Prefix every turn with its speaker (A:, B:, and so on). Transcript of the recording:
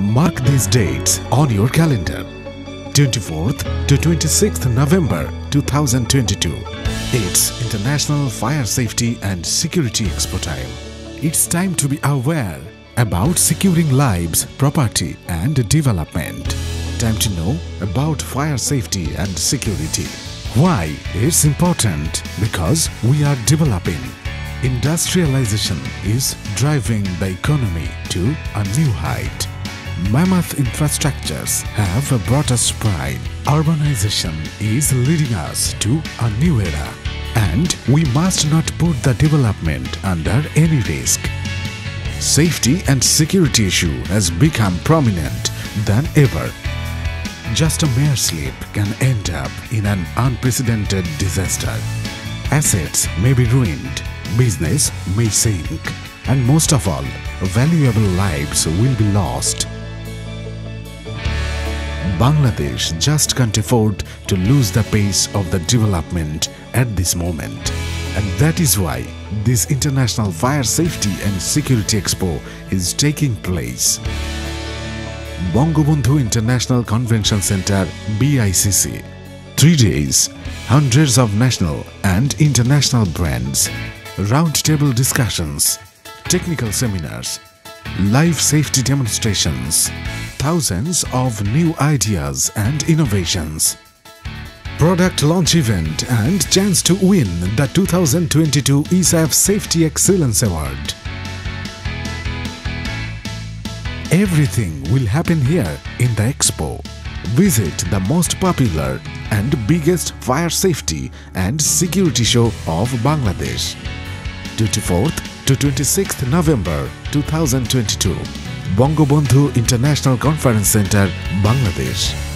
A: Mark these dates on your calendar 24th to 26th November 2022. It's International Fire Safety and Security Expo time. It's time to be aware about securing lives, property, and development. Time to know about fire safety and security. Why it's important? Because we are developing. Industrialization is driving the economy to a new height. Mammoth infrastructures have brought us pride. Urbanization is leading us to a new era. And we must not put the development under any risk. Safety and security issue has become prominent than ever. Just a mere slip can end up in an unprecedented disaster. Assets may be ruined, business may sink, and most of all, valuable lives will be lost. Bangladesh just can't afford to lose the pace of the development at this moment. And that is why this International Fire Safety and Security Expo is taking place. Bangabandhu International Convention Center BICC. Three days, hundreds of national and international brands, roundtable discussions, technical seminars, live safety demonstrations, thousands of new ideas and innovations. Product launch event and chance to win the 2022 ESAF Safety Excellence Award. Everything will happen here in the expo. Visit the most popular and biggest fire safety and security show of Bangladesh. 24th to 26th November 2022. Bangabandhu International Conference Center, Bangladesh.